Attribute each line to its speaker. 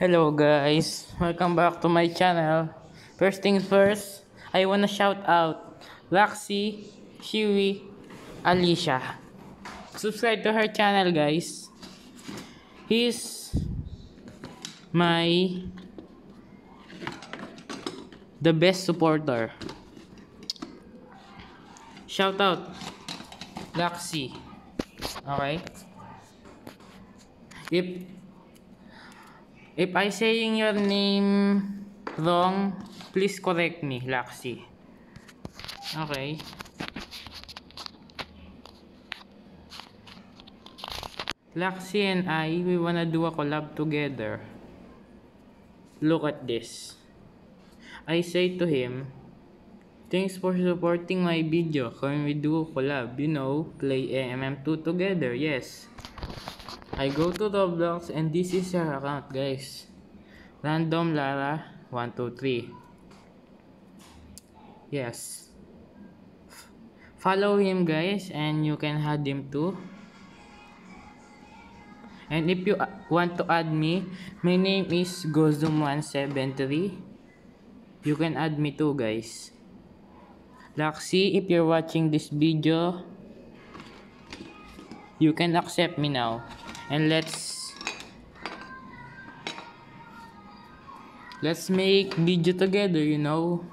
Speaker 1: Hello guys, welcome back to my channel. First things first, I wanna shout out Roxy, Shiwi, Alicia. Subscribe to her channel guys. He's my the best supporter. Shout out Roxy. Okay? If If I saying your name wrong, please correct me, Laxi. Okay. Laxi and I, we wanna do a collab together. Look at this. I say to him, Thanks for supporting my video. Can we do a collab? You know, play AMM2 together. Yes. I go to Roblox and this is your account guys. Random Lara 123. Yes. Follow him guys and you can add him too. And if you uh, want to add me, my name is Gozum173. You can add me too guys. Laxi, if you're watching this video, you can accept me now. And let's let's make video together, you know.